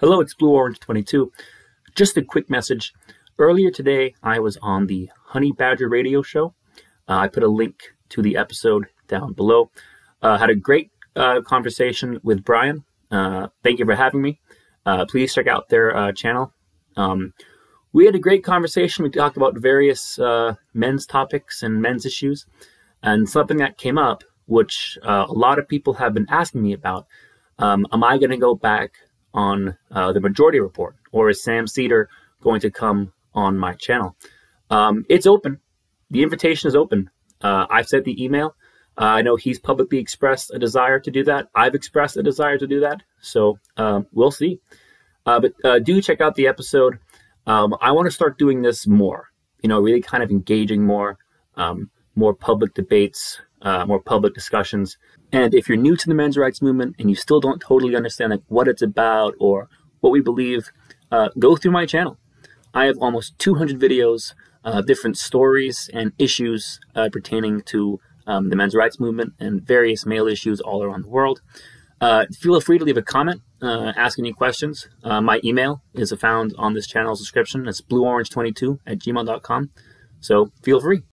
Hello, it's Blue Orange 22. Just a quick message. Earlier today, I was on the Honey Badger radio show. Uh, I put a link to the episode down below. Uh, had a great uh, conversation with Brian. Uh, thank you for having me. Uh, please check out their uh, channel. Um, we had a great conversation. We talked about various men's topics and men's issues. And something that came up, which a lot of people have been asking me about, um, am I going to go back on uh, the Majority Report, or is Sam Seder going to come on my channel? Um, it's open. The invitation is open. Uh, I've sent the email. Uh, I know he's publicly expressed a desire to do that. I've expressed a desire to do that. So um, we'll see. Uh, but uh, do check out the episode. Um, I want to start doing this more. You know, really kind of engaging more, um, more public debates, uh, more public discussions. And if you're new to the men's rights movement and you still don't totally understand like what it's about or what we believe, uh, go through my channel. I have almost 200 videos, uh, different stories and issues uh, pertaining to um, the men's rights movement and various male issues all around the world. Uh, feel free to leave a comment, uh, ask any questions. my email is found on this channel's description. It's blueorange22 at gmail.com. So feel free.